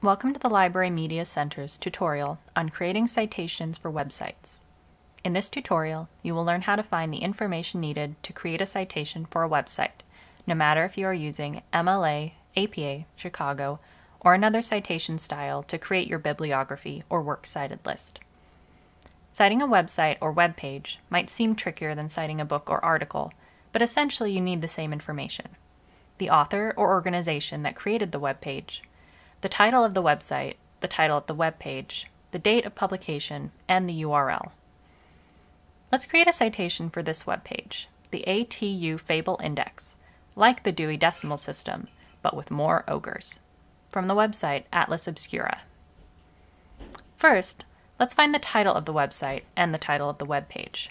Welcome to the Library Media Center's tutorial on creating citations for websites. In this tutorial, you will learn how to find the information needed to create a citation for a website, no matter if you are using MLA, APA, Chicago, or another citation style to create your bibliography or works cited list. Citing a website or web page might seem trickier than citing a book or article, but essentially you need the same information. The author or organization that created the web page, the title of the website, the title of the web page, the date of publication, and the URL. Let's create a citation for this web page, the ATU Fable Index, like the Dewey Decimal System, but with more ogres, from the website Atlas Obscura. First, let's find the title of the website and the title of the web page.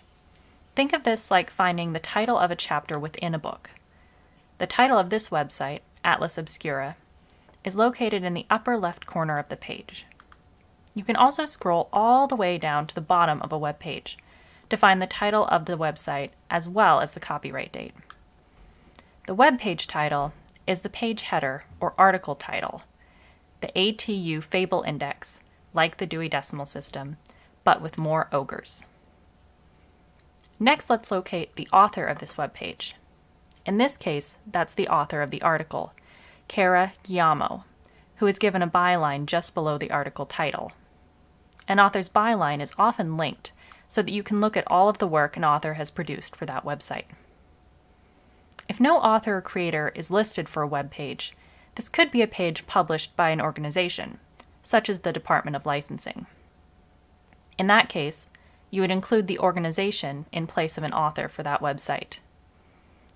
Think of this like finding the title of a chapter within a book. The title of this website, Atlas Obscura, is located in the upper left corner of the page. You can also scroll all the way down to the bottom of a web page to find the title of the website as well as the copyright date. The web page title is the page header or article title, the ATU Fable Index, like the Dewey Decimal System, but with more ogres. Next, let's locate the author of this web page. In this case, that's the author of the article, Cara Giaimo, who is given a byline just below the article title. An author's byline is often linked so that you can look at all of the work an author has produced for that website. If no author or creator is listed for a web page, this could be a page published by an organization, such as the Department of Licensing. In that case, you would include the organization in place of an author for that website.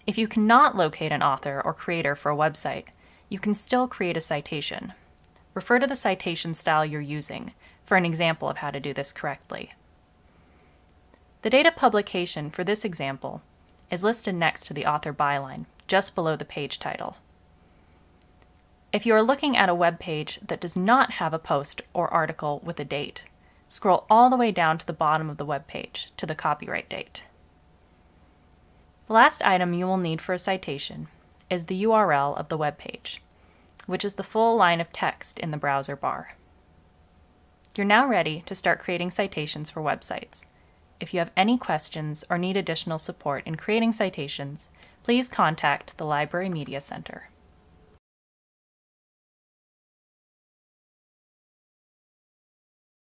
If you cannot locate an author or creator for a website, you can still create a citation. Refer to the citation style you're using for an example of how to do this correctly. The date of publication for this example is listed next to the author byline, just below the page title. If you are looking at a web page that does not have a post or article with a date, scroll all the way down to the bottom of the web page to the copyright date. The last item you will need for a citation is the URL of the web page, which is the full line of text in the browser bar. You're now ready to start creating citations for websites. If you have any questions or need additional support in creating citations, please contact the Library Media Center.